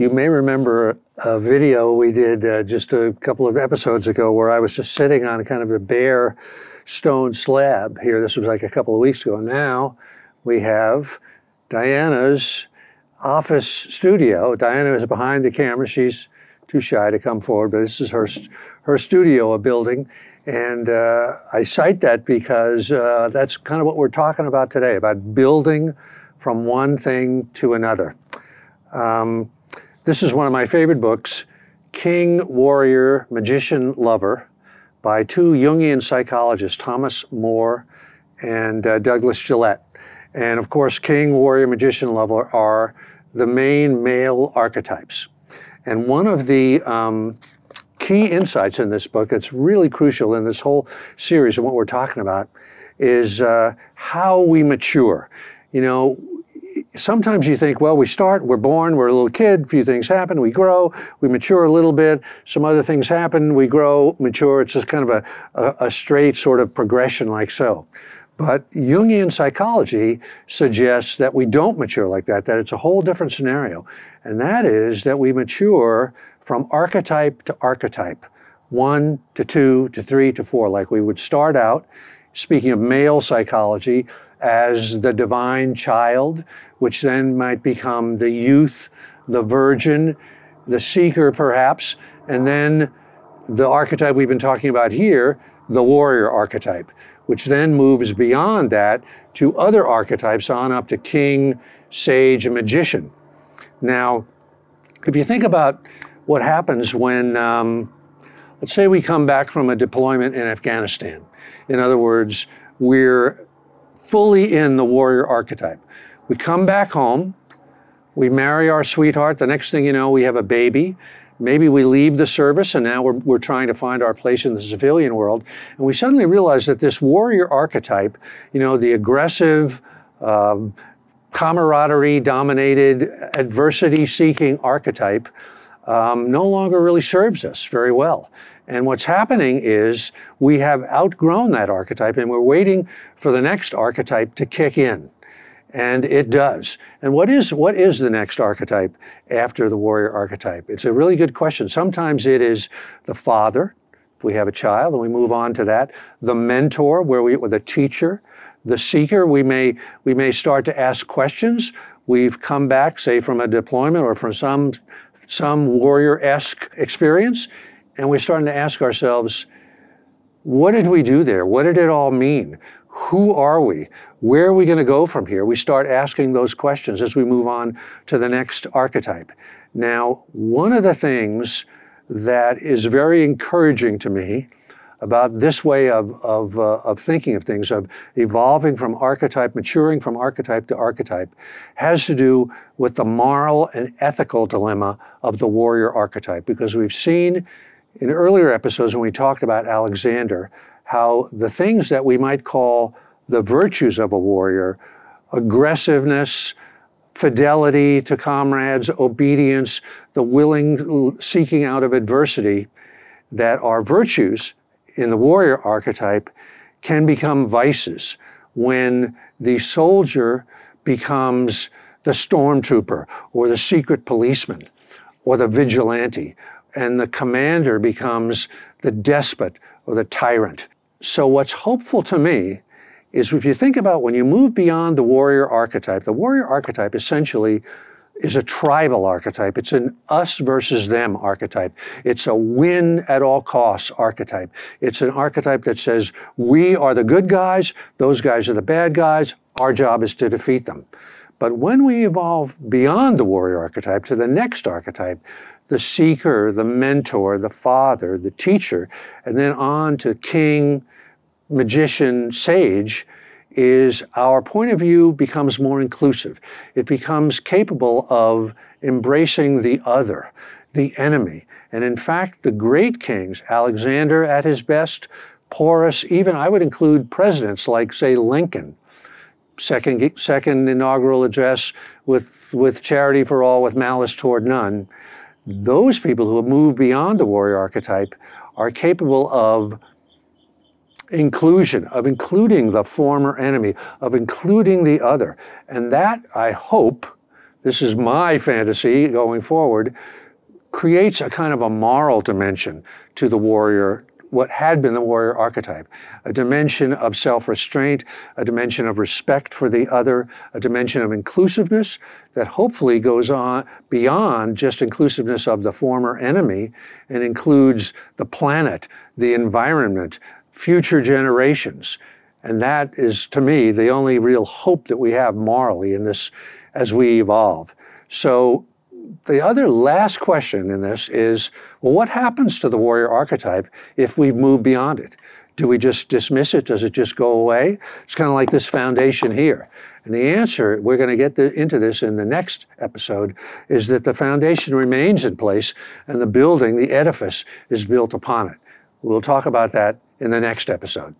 You may remember a video we did uh, just a couple of episodes ago where I was just sitting on kind of a bare stone slab here. This was like a couple of weeks ago. Now we have Diana's office studio. Diana is behind the camera. She's too shy to come forward, but this is her, her studio, a building. And uh, I cite that because uh, that's kind of what we're talking about today about building from one thing to another. Um, this is one of my favorite books, King, Warrior, Magician, Lover, by two Jungian psychologists, Thomas Moore and uh, Douglas Gillette. And of course, King, Warrior, Magician, Lover are the main male archetypes. And one of the um, key insights in this book that's really crucial in this whole series and what we're talking about is uh, how we mature. You know, sometimes you think, well, we start, we're born, we're a little kid, a few things happen, we grow, we mature a little bit, some other things happen, we grow, mature. It's just kind of a, a, a straight sort of progression like so. But Jungian psychology suggests that we don't mature like that, that it's a whole different scenario. And that is that we mature from archetype to archetype, one to two to three to four, like we would start out, speaking of male psychology, as the divine child, which then might become the youth, the virgin, the seeker perhaps, and then the archetype we've been talking about here, the warrior archetype, which then moves beyond that to other archetypes on up to king, sage, and magician. Now, if you think about what happens when, um, let's say we come back from a deployment in Afghanistan. In other words, we're fully in the warrior archetype. We come back home, we marry our sweetheart. The next thing you know, we have a baby. Maybe we leave the service and now we're, we're trying to find our place in the civilian world. And we suddenly realize that this warrior archetype, you know, the aggressive, um, camaraderie dominated, adversity seeking archetype, um, no longer really serves us very well. And what's happening is we have outgrown that archetype and we're waiting for the next archetype to kick in. And it does. And what is, what is the next archetype after the warrior archetype? It's a really good question. Sometimes it is the father, if we have a child, and we move on to that. The mentor, where we, a teacher. The seeker, we may, we may start to ask questions. We've come back, say, from a deployment or from some, some warrior-esque experience, and we're starting to ask ourselves, what did we do there? What did it all mean? Who are we? Where are we going to go from here? We start asking those questions as we move on to the next archetype. Now, one of the things that is very encouraging to me about this way of, of, uh, of thinking of things, of evolving from archetype, maturing from archetype to archetype, has to do with the moral and ethical dilemma of the warrior archetype. Because we've seen in earlier episodes when we talked about Alexander, how the things that we might call the virtues of a warrior, aggressiveness, fidelity to comrades, obedience, the willing seeking out of adversity, that are virtues in the warrior archetype can become vices when the soldier becomes the stormtrooper or the secret policeman or the vigilante and the commander becomes the despot or the tyrant. So, what's hopeful to me is if you think about when you move beyond the warrior archetype, the warrior archetype essentially is a tribal archetype. It's an us versus them archetype. It's a win at all costs archetype. It's an archetype that says, we are the good guys, those guys are the bad guys, our job is to defeat them. But when we evolve beyond the warrior archetype to the next archetype, the seeker, the mentor, the father, the teacher, and then on to king, magician, sage, is our point of view becomes more inclusive. It becomes capable of embracing the other, the enemy. And in fact, the great kings, Alexander at his best, Porus, even I would include presidents like, say, Lincoln, second, second inaugural address with, with charity for all, with malice toward none those people who have moved beyond the warrior archetype are capable of inclusion, of including the former enemy, of including the other. And that, I hope, this is my fantasy going forward, creates a kind of a moral dimension to the warrior what had been the warrior archetype a dimension of self restraint, a dimension of respect for the other, a dimension of inclusiveness that hopefully goes on beyond just inclusiveness of the former enemy and includes the planet, the environment, future generations. And that is, to me, the only real hope that we have morally in this as we evolve. So the other last question in this is well, what happens to the warrior archetype if we move beyond it? Do we just dismiss it? Does it just go away? It's kind of like this foundation here. And the answer, we're going to get the, into this in the next episode, is that the foundation remains in place and the building, the edifice, is built upon it. We'll talk about that in the next episode.